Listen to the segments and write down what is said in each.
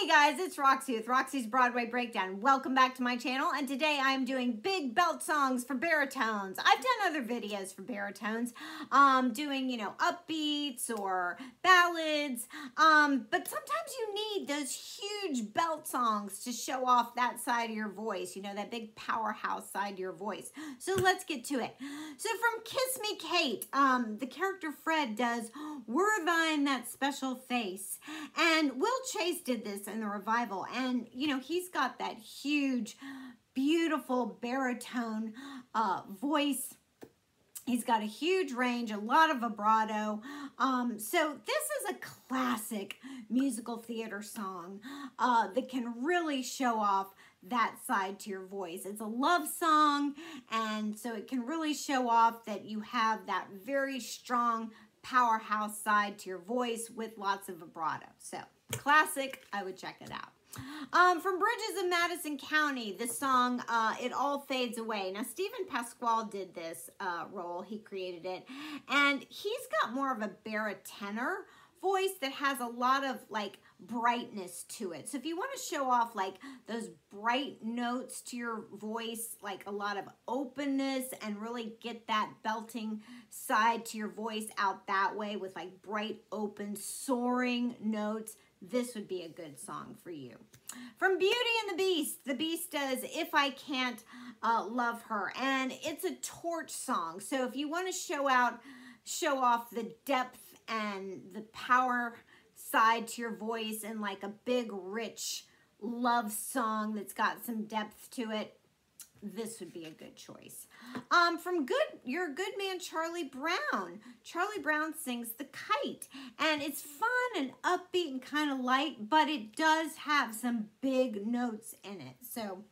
Hey guys, it's Roxie with Roxie's Broadway Breakdown. Welcome back to my channel and today I'm doing big belt songs for baritones. I've done other videos for baritones, um, doing, you know, upbeats or ballads, um, but sometimes you need those huge belt songs to show off that side of your voice, you know, that big powerhouse side of your voice. So let's get to it. So from Kiss Me Kate, um, the character Fred does Were Thine That Special Face, and Will Chase did this in the revival. And, you know, he's got that huge, beautiful baritone uh, voice. He's got a huge range, a lot of vibrato. Um, so this is a classic musical theater song uh, that can really show off that side to your voice. It's a love song, and so it can really show off that you have that very strong powerhouse side to your voice with lots of vibrato. So classic, I would check it out. Um, from Bridges of Madison County, the song uh, It All Fades Away. Now, Steven Pasquale did this uh, role. He created it. And he's got more of a baritone voice that has a lot of like brightness to it. So if you want to show off like those bright notes to your voice, like a lot of openness and really get that belting side to your voice out that way with like bright, open, soaring notes, this would be a good song for you. From Beauty and the Beast, the Beast does If I Can't uh, Love Her, and it's a torch song. So if you want to show out, show off the depth and the power side to your voice and like a big, rich love song that's got some depth to it, this would be a good choice. Um, from Good, You're Good Man, Charlie Brown. Charlie Brown sings The Kite, and it's fun and upbeat and kind of light, but it does have some big notes in it. So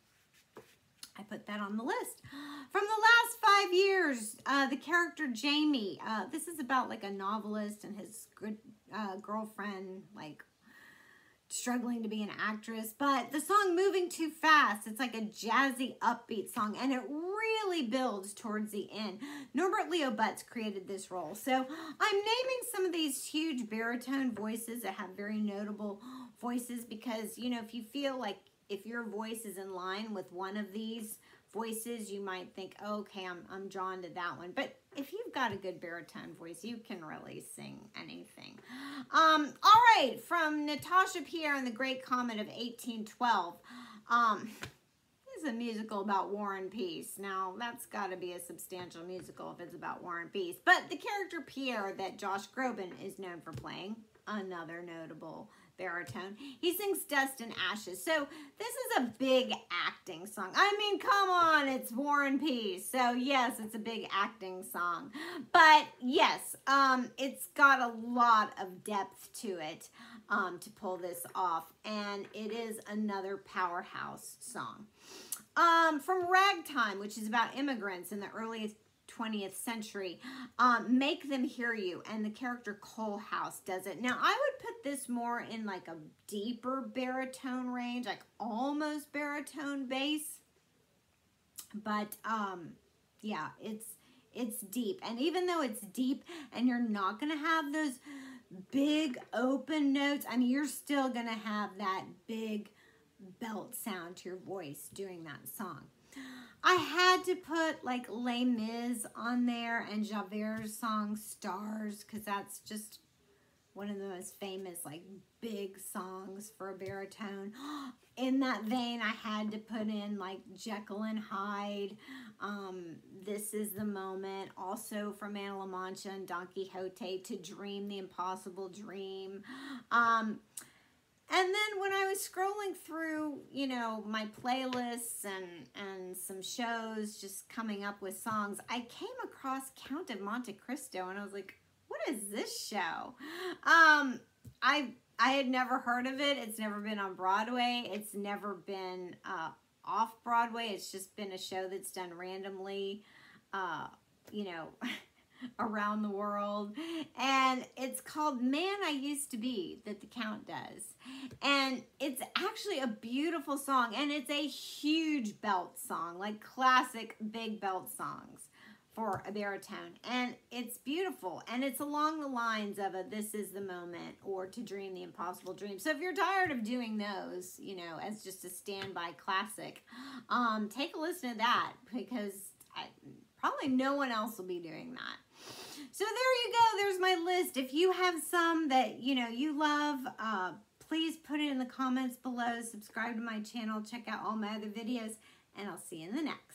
I put that on the list. From the last five years, uh, the character Jamie. Uh, this is about like a novelist and his good uh, girlfriend, like struggling to be an actress, but the song Moving Too Fast, it's like a jazzy upbeat song and it really builds towards the end. Norbert Leo Butz created this role. So I'm naming some of these huge baritone voices that have very notable voices because, you know, if you feel like if your voice is in line with one of these voices, you might think, oh, okay, I'm, I'm drawn to that one. But if you've got a good baritone voice, you can really sing anything. Um, all right, from Natasha Pierre and the Great Comet of 1812. Um, this is a musical about war and peace. Now, that's got to be a substantial musical if it's about war and peace. But the character Pierre that Josh Groban is known for playing, another notable baritone. He sings Dust and Ashes. So this is a big acting song. I mean, come on, it's War and Peace. So yes, it's a big acting song. But yes, um, it's got a lot of depth to it um, to pull this off. And it is another powerhouse song. Um, from Ragtime, which is about immigrants in the early 20th century, um, make them hear you. And the character Coalhouse does it. Now, I would put this more in like a deeper baritone range, like almost baritone bass. But, um, yeah, it's, it's deep. And even though it's deep and you're not going to have those big open notes, I mean, you're still going to have that big belt sound to your voice doing that song. I had to put like Les Mis on there and Javert's song Stars because that's just one of the most famous like big songs for a baritone. In that vein, I had to put in like Jekyll and Hyde, um, This is the Moment, also from Man of La Mancha and Don Quixote, To Dream the Impossible Dream. Um, and then when I was scrolling through, you know, my playlists and, and some shows, just coming up with songs, I came across Count of Monte Cristo and I was like, what is this show? Um, I, I had never heard of it. It's never been on Broadway. It's never been uh, off Broadway. It's just been a show that's done randomly, uh, you know, around the world. And it's called Man I Used to Be that the Count does. And it's actually a beautiful song. And it's a huge belt song, like classic big belt songs for a baritone. And it's beautiful. And it's along the lines of a This Is the Moment or To Dream the Impossible Dream. So if you're tired of doing those, you know, as just a standby classic, um, take a listen to that because I, probably no one else will be doing that. So there you go. There's my list. If you have some that, you know, you love, uh, please put it in the comments below. Subscribe to my channel. Check out all my other videos. And I'll see you in the next.